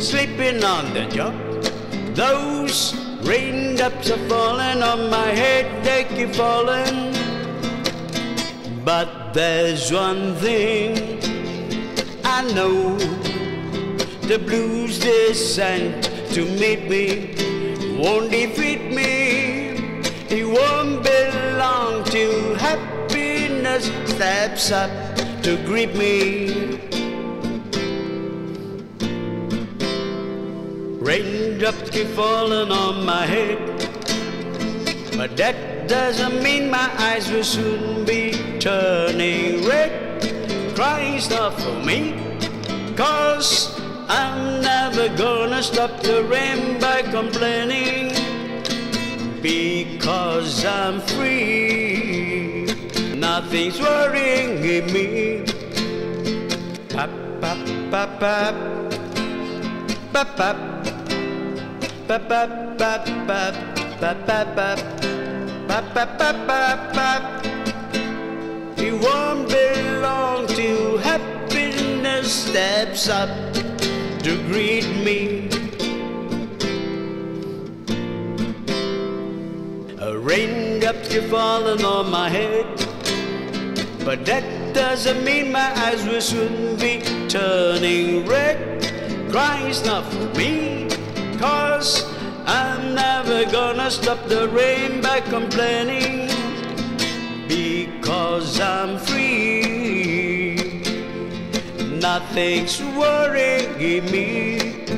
Sleeping on the job. Those raindrops are falling on my head, they keep falling. But there's one thing I know the blues they sent to meet me won't defeat me. It won't be long till happiness steps up to greet me. Raindrops keep falling on my head, but that doesn't mean my eyes will soon be turning red. Crying's not for me, cause I'm never gonna stop the rain by complaining, because I'm free. Nothing's worrying me. Pap, pap, pap, pap. Pap, pap, pap. Pap, pap, pap. Pap, pap, pap, pap, pap. It won't be long till happiness steps up to greet me. A raindrops falling on my head, but that doesn't mean my eyes will soon be turning red. Crying's not for me, cause I'm never gonna stop the rain by complaining, because I'm free. Nothing's worrying me.